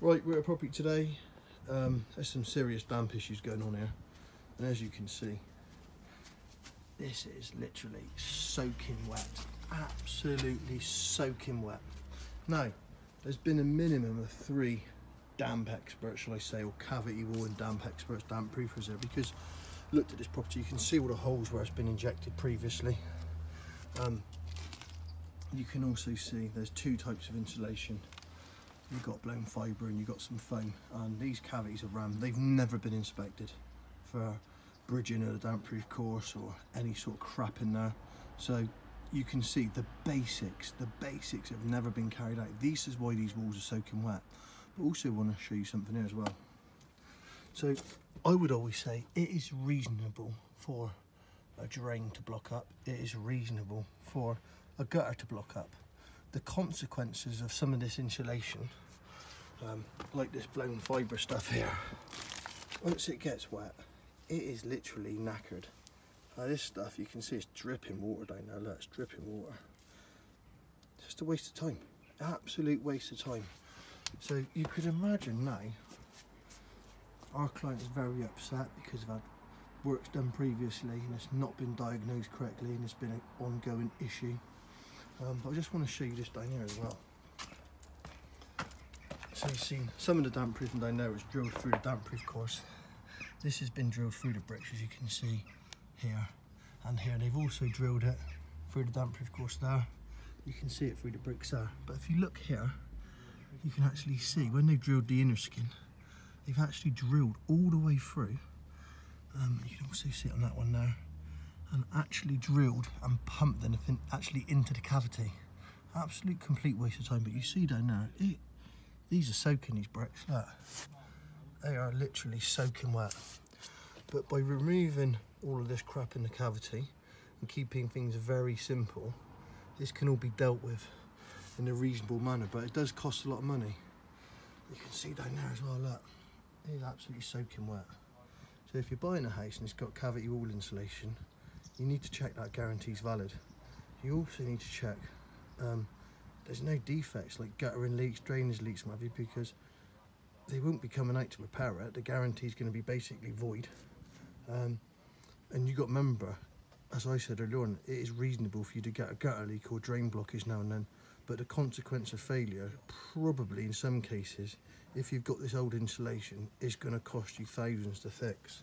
Right, we're at a property today. Um, there's some serious damp issues going on here. And as you can see, this is literally soaking wet. Absolutely soaking wet. Now, there's been a minimum of three damp experts, shall I say, or cavity wall and damp experts, damp proofers there, because looked at this property, you can see all the holes where it's been injected previously. Um, you can also see there's two types of insulation you've got blown fibre and you've got some foam. And these cavities are rammed they've never been inspected for bridging or a damp proof course or any sort of crap in there. So you can see the basics the basics have never been carried out. This is why these walls are soaking wet. But also want to show you something here as well. So I would always say it is reasonable for a drain to block up. It is reasonable for a gutter to block up the consequences of some of this insulation, um, like this blown fibre stuff here, once it gets wet, it is literally knackered. Now this stuff, you can see it's dripping water down there, look, it's dripping water. Just a waste of time, absolute waste of time. So you could imagine now, our client is very upset because of had works done previously and it's not been diagnosed correctly and it's been an ongoing issue. Um, I just want to show you this down here as well. So you've seen some of the damp proofing down there was drilled through the damp proof course. This has been drilled through the bricks as you can see here and here. They've also drilled it through the damp proof course there. You can see it through the bricks there. But if you look here, you can actually see when they drilled the inner skin, they've actually drilled all the way through. Um, you can also see it on that one there and actually drilled and pumped anything actually into the cavity. Absolute complete waste of time, but you see down there, it, these are soaking these bricks, look. They are literally soaking wet. But by removing all of this crap in the cavity and keeping things very simple, this can all be dealt with in a reasonable manner, but it does cost a lot of money. You can see down there as well, look. It is absolutely soaking wet. So if you're buying a house and it's got cavity wall insulation, you need to check that guarantee is valid. You also need to check um, there's no defects like guttering leaks, drainage leaks, you, because they won't be coming out to repair it. The guarantee is going to be basically void. Um, and you got to remember, as I said earlier on, it is reasonable for you to get a gutter leak or drain blockage now and then, but the consequence of failure, probably in some cases, if you've got this old insulation, is going to cost you thousands to fix.